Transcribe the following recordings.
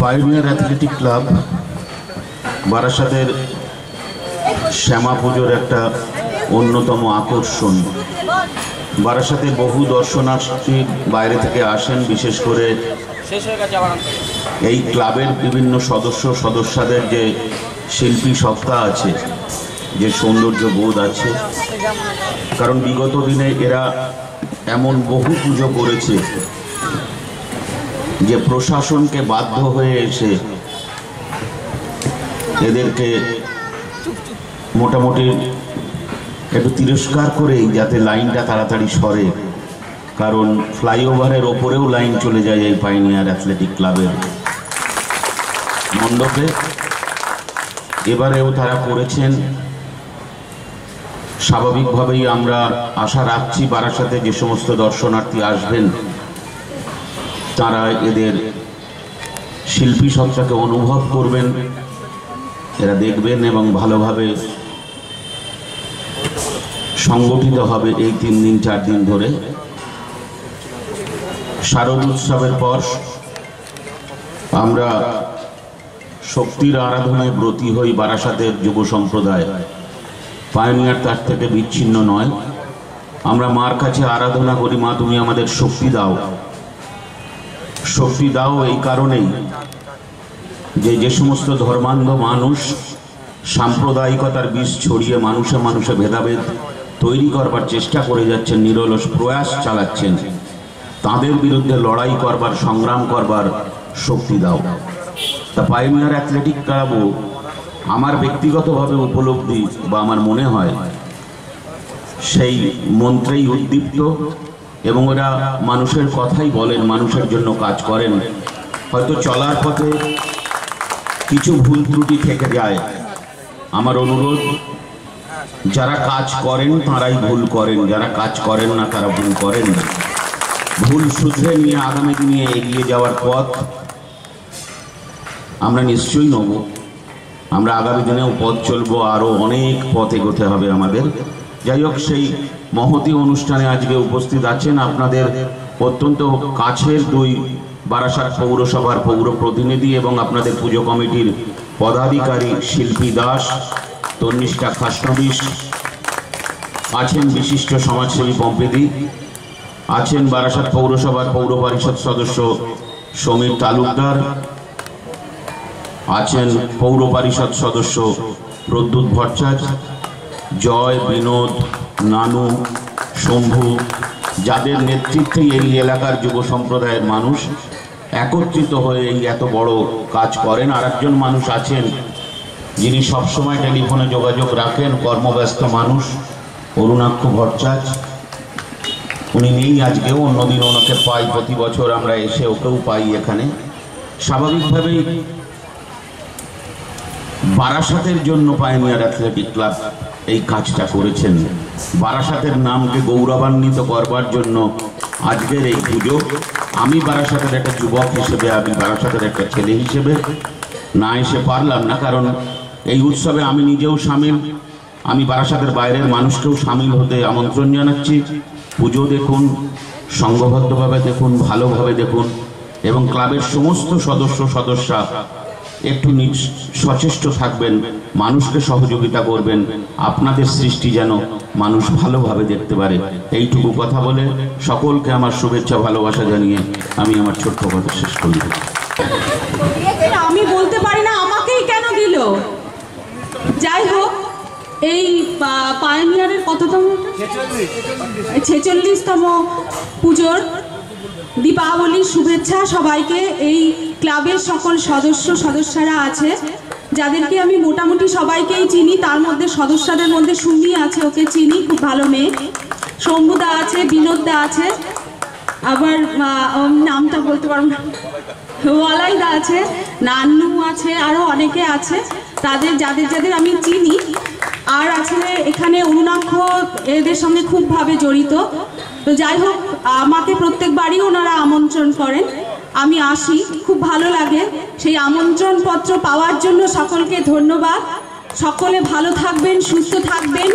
Pioneer athletic club বারাসাতের শ্যামা পুজোর একটা অন্যতম আকর্ষণ। বারাসাতে বহু দর্শনার্থী বাইরে থেকে আসেন, বিশেষ করে এই ক্লাবের বিভিন্ন সদস্য সদস্যদের যে শিল্পী সত্তা আছে, যে সৌন্দর্য বোধ আছে। কারণ বিগত দিনে এরা এমন বহু পুজো করেছে যে প্রশাসনকে বাধ্য হয়ে এসে এদেরকে মোটামুটি একটু তিরস্কার করেই যাতে লাইনটা তাড়াতাড়ি সরে। কারণ ফ্লাইওভারের ওপরেও লাইন চলে যায় এই পাইনিয়ার অ্যাথলেটিক ক্লাবের মণ্ডপে। এবারেও তারা করেছেন। স্বাভাবিকভাবেই আমরা আশা রাখছি বারাসাতে যে সমস্ত দর্শনার্থী আসবেন তারা এদের শিল্পী সত্তাকে অনুভব করবেন, এরা দেখবেন এবং ভালোভাবে সংগঠিত হবে এই তিন দিন, চার দিন ধরে। শারদ উৎসবের পর আমরা শক্তির আরাধনায় ব্রতী হই বারাসাতের যুব সম্প্রদায়। পায়নিয়ার তার থেকে বিচ্ছিন্ন নয়। আমরা মার কাছে আরাধনা করি, মা, তুমি আমাদের শক্তি দাও। শক্তি দাও এই কারণেই যে যে সমস্ত ধর্মান্ধ মানুষ সাম্প্রদায়িকতার বিষ ছড়িয়ে মানুষে মানুষে ভেদাভেদ তৈরি করবার চেষ্টা করে যাচ্ছেন, নিরলস প্রয়াস চালাচ্ছেন, তাদের বিরুদ্ধে লড়াই করবার, সংগ্রাম করবার শক্তি দাও। তা পাইমিয়ার অ্যাথলেটিক ক্লাবও আমার ব্যক্তিগতভাবে উপলব্ধি বা আমার মনে হয় সেই মন্ত্রেই উদ্দীপ্ত। এবং ওরা মানুষের কথাই বলেন, মানুষের জন্য কাজ করেন। হয়তো চলার পথে কিছু ভুল ত্রুটি থেকে যায়। আমার অনুরোধ, যারা কাজ করেন তারাই ভুল করেন, যারা কাজ করেন না তারা ভুল করেন। না ভুল শুধরে নিয়ে, আগামী দিনে এগিয়ে যাওয়ার পথ আমরা নিশ্চয়ই নেব। আমরা আগামী দিনেও পথ চলবো আরও অনেক পথ এগোতে হবে আমাদের। যাই হোক সেই মহতি অনুষ্ঠানে আজকে উপস্থিত আছেন আপনাদের অত্যন্ত কাছের দুই বারাসাত পৌরসভার পৌর প্রতিনিধি এবং আপনাদের পুজো কমিটির পদাধিকারী শিল্পী দাস, তন্নিষ্ঠা খাসনবিশ, আছেন বিশিষ্ট সমাজসেবী পম্পেদি আছেন বারাসাত পৌরসভার পৌর পরিষদ সদস্য সমীর তালুকদার, আছেন পৌর পরিষদ সদস্য প্রদ্যুৎ ভট্টাচার্য জয় বিনোদ, নানু, শম্ভু, যাদের নেতৃত্বে এই এলাকার যুব সম্প্রদায়ের মানুষ একত্রিত হয়ে এই এত বড় কাজ করেন আর একজন মানুষ আছেন যিনি সবসময় টেলিফোনে যোগাযোগ রাখেন, কর্মব্যস্ত মানুষ, অরুণাক্ষ ভট্টাচার্য উনি নেই আজকেও, অন্যদিন ওনাকে পাই, প্রতি বছর আমরা এসে ওকেও পাই এখানে। স্বাভাবিকভাবেই বারাসাতের জন্য পাইনিয়ার অ্যাথলেটিক ক্লাব এই কাজটা করেছেন। বারাসাতের নামকে গৌরবান্বিত করবার জন্য আজকের এই পুজো। আমি বারাসাতের একটা যুবক হিসেবে, আমি বারাসাতের একটা ছেলে হিসেবে না এসে পারলাম না, কারণ এই উৎসবে আমি নিজেও সামিল। আমি বারাসাতের বাইরের মানুষকেও সামিল হতে আমন্ত্রণ জানাচ্ছি। পুজো দেখুন সংঘবদ্ধভাবে দেখুন, ভালোভাবে দেখুন এবং ক্লাবের সমস্ত সদস্য, সদস্যা একটু সচেষ্ট থাকবেন, মানুষকে সহযোগিতা করবেন, আপনাদের সৃষ্টি যেন মানুষ ভালোভাবে দেখতে পারে। এইটুকু কথা বলে সকলকে আমার শুভেচ্ছা, ভালোবাসা জানিয়ে আমি আমার ছোট্ট কথা শেষ করি আমি বলতে পারি না, আমাকেই কেন দিল? যাই হোক, এই পায়োনিয়ারের কততম ছেচল্লিশতম পুজোর দীপাবলির শুভেচ্ছা সবাইকে। এই ক্লাবের সকল সদস্য, সদস্যরা আছে, যাদেরকে আমি মোটামুটি সবাইকেই চিনি। তার মধ্যে সদস্যদের মধ্যে সুমি আছে, ওকে চিনি, খুব ভালো মেয়ে। শম্ভুদা আছে, বিনোদদা আছে। আবার নামটা বলতে পারব না। ওয়ালাইদা আছে, নান্নু আছে আরও অনেকে আছে। তাদের, যাদের যাদের আমি চিনি। আর আছে এখানে অরুণাক্ষ এদের সঙ্গে খুবভাবে জড়িত। তো যাই হোক, আমাকে প্রত্যেকবারই ওনারা আমন্ত্রণ করেন। আমি আসি, খুব ভালো লাগে। সেই আমন্ত্রণ পত্র পাওয়ার জন্য সকলকে ধন্যবাদ। সকলে ভালো থাকবেন, সুস্থ থাকবেন।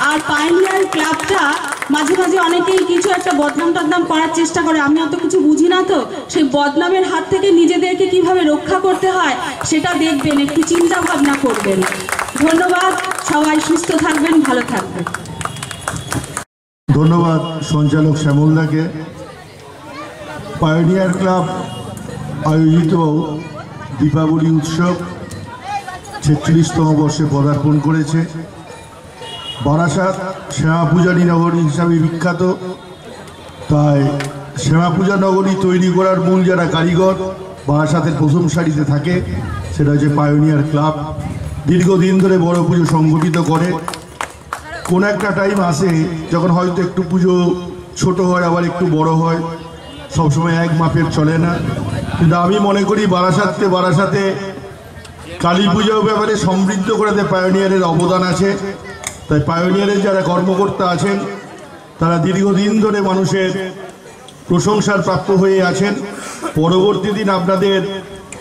আর পাইনিয়ার ক্লাবটা মাঝে মাঝে অনেকেই কিছু একটা বদনাম টদনাম করার চেষ্টা করে। আমি অত কিছু বুঝি না তো। সেই বদনামের হাত থেকে নিজেদেরকে কীভাবে রক্ষা করতে হয়, সেটা দেখবেন। একটু চিন্তা ভাবনা করবেন। ধন্যবাদ। সবাই সুস্থ থাকবেন, ভালো থাকবেন। ধন্যবাদ সঞ্চালক শ্যামলদাকে। পায়োনিয়ার ক্লাব আয়োজিত দীপাবলি উৎসব ছেচল্লিশতম বর্ষে পদার্পণ করেছে। বারাসাত শ্যামা পূজারী নগরী হিসাবে বিখ্যাত। তাই শ্যামা পূজা নগরী তৈরি করার মূল যারা কারিগর, বারাসাতের প্রথম সারিতে থাকে, সেটা হচ্ছে পায়োনিয়ার ক্লাব দীর্ঘদিন ধরে বড় পুজো সংগঠিত করে। কোন একটা টাইম আসে, যখন হয়তো একটু পুজো ছোট হয়, আবার একটু বড় হয়, সবসময় এক মাপের চলে না। কিন্তু আমি মনে করি বারাসাতকে বারাসাতে কালী পুজোর ব্যাপারে সমৃদ্ধ করাতে পায়োনিয়ারের অবদান আছে। তাই পায়োনিয়ারের যারা কর্মকর্তা আছেন, তারা দীর্ঘদিন ধরে মানুষের প্রশংসার প্রাপ্য হয়ে আছেন। পরবর্তী দিন আপনাদের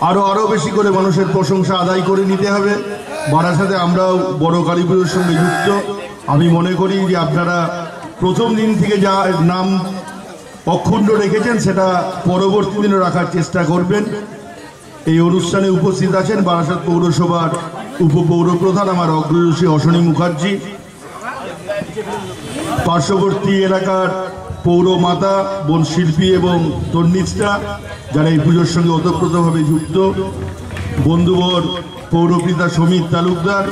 আরও আরও বেশি করে মানুষের প্রশংসা আদায় করে নিতে হবে। বারাসাতে আমরাও বড় কালী পুজোর সঙ্গে যুক্ত। আমি মনে করি যে আপনারা প্রথম দিন থেকে যা নাম অক্ষুণ্ণ রেখেছেন, সেটা পরবর্তী দিনে রাখার চেষ্টা করবেন। এই অনুষ্ঠানে উপস্থিত আছেন বারাসাত পৌরসভার উপপৌরপ্রধান আমার অগ্রযশী অশনী মুখার্জি, পার্শ্ববর্তী এলাকার পৌরমাতা, বন শিল্পী এবং তন্নিষ্ঠা, যারা এই পুজোর সঙ্গে ওতপ্রোতভাবে যুক্ত, বন্ধুবর, পৌরপিতা সমীর তালুকদার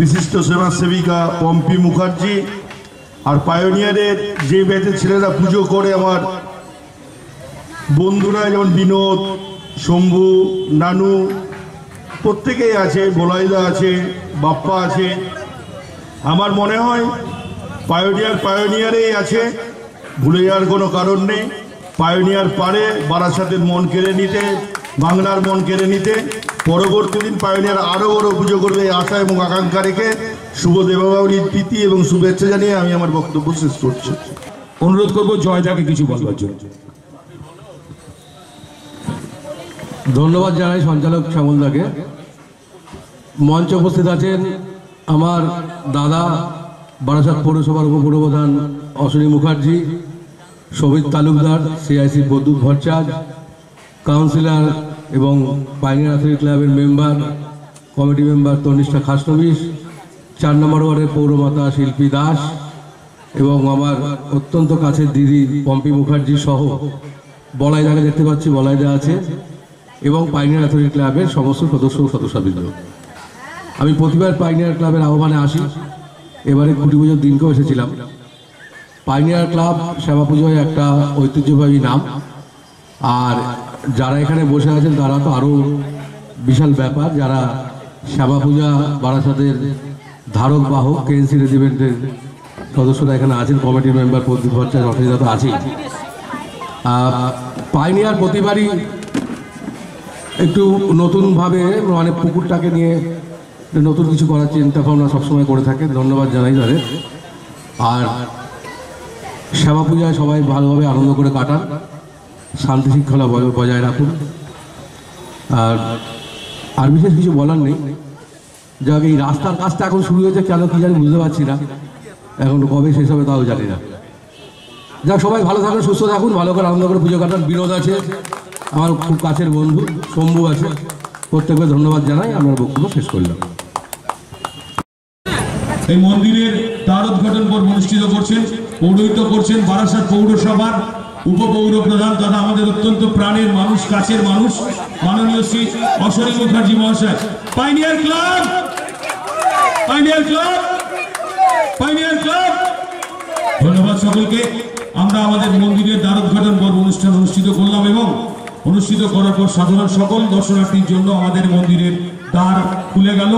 বিশিষ্ট সেবিকা পম্পি মুখার্জি আর পায়োনিয়ারের যে ব্যাচের ছেলেরা পুজো করে আমার বন্ধুরা যেমন বিনোদ, শম্ভু, নানু, প্রত্যেকেই আছে, বলাইদা আছে, বাপ্পা আছে। আমার মনে হয় পায়োনিয়ার পায়োনিয়ারেই আছে, ভুলে যাওয়ার কোনো কারণ নেই। পায়োনিয়ার পারে বারাসাতের মন কেড়ে নিতে, বাংলার মন কেড়ে নিতে পরবর্তী দিন পায়োনিয়ার আরও বড় পুজো করবে এই আশা এবং আকাঙ্ক্ষা রেখে শুভ দেবাবলীর প্রীতি এবং শুভেচ্ছা জানিয়ে আমি আমার বক্তব্য শেষ করছি। অনুরোধ করব জয় জয়দাকে কিছু বলবার জন্য। ধন্যবাদ জানাই সঞ্চালক শ্যামলদাকে মঞ্চে উপস্থিত আছেন আমার দাদা বারাসাত পৌরসভার উপপ্রধান অশ্বিনী মুখার্জি, সবিত তালুকদার সিআইসি বদ্যুৎ ভট্টাচার্য, কাউন্সিলর এবং পাইনিয়ার অ্যাথলেটিক ক্লাবের member, committee member Tanishtha Khasnabish, চার নম্বর ওয়ার্ডের পৌরমাতা শিল্পী দাস এবং আমার অত্যন্ত কাছের দিদি পম্পি মুখার্জি সহ বলাই বলাইদাকে দেখতে পাচ্ছি বলাই বলাইদা আছে এবং পাইনিয়ার অ্যাথলেটিক ক্লাবের সমস্ত সদস্য ও সদস্যবৃন্দ। আমি প্রতিবার পাইনিয়ার ক্লাবের আহ্বানে আসি, এবারে খুঁটি পুজোর দিনকেও এসেছিলাম। পাইনিয়ার ক্লাব শ্যামা পুজোয় একটা ঐতিহ্যবাহী নাম, আর যারা এখানে বসে আছেন, তারা তো আরও বিশাল ব্যাপার। যারা শ্যামা পূজা বারাসাতের ধারক বাহক কেএনসি রেজিমেন্টের সদস্যরা এখানে আছেন, কমিটি মেম্বার প্রদীপ ভট্টাচার্য অসুবিধা তো আছেই। পাইনিয়ার প্রতিবারই একটু নতুনভাবে মানে পুকুরটাকে নিয়ে নতুন কিছু করার চিন্তা ভাবনা সবসময় করে থাকে ধন্যবাদ জানাই তাদের। আর শ্যামা পূজায় সবাই ভালোভাবে আনন্দ করে কাটান। শান্তি শৃঙ্খলা বজায়- রাখুন। আর আর বিশেষ কিছু বলার নেই। যাক এই রাস্তার কাজটা এখন শুরু হয়েছে, কেন কি জানি বুঝতে পারছি না। এখন কবে শেষ হবে তাও জানি না। যাক, সবাই ভালো থাকুন, সুস্থ থাকুন, ভালো করে আনন্দ করে পুজো কাটান। বিনোদ আছে, আমার খুব কাছের বন্ধু, শম্ভু আছে। প্রত্যেককে ধন্যবাদ জানাই আমার বক্তব্য শেষ করলাম। এই মন্দিরের দ্বার উদ্ঘাটন পর্ব অনুষ্ঠিত করছেন, পৌরোহিত্য করছেন বারাসাত পৌরসভার উপপৌর প্রধান তথা আমাদের অত্যন্ত প্রাণের মানুষ, কাছের মানুষ, মাননীয় শ্রী অশরী মুখার্জি মহাশয়। Pioneer club pioneer club pioneer club ধন্যবাদ সকলকে। আমরা আমাদের মন্দিরের দ্বার উদ্ঘাটন পর্ব অনুষ্ঠান অনুষ্ঠিত করলাম এবং অনুষ্ঠিত করার পর সাধারণ সকল দর্শনার্থীর জন্য আমাদের মন্দিরের দ্বার খুলে গেল।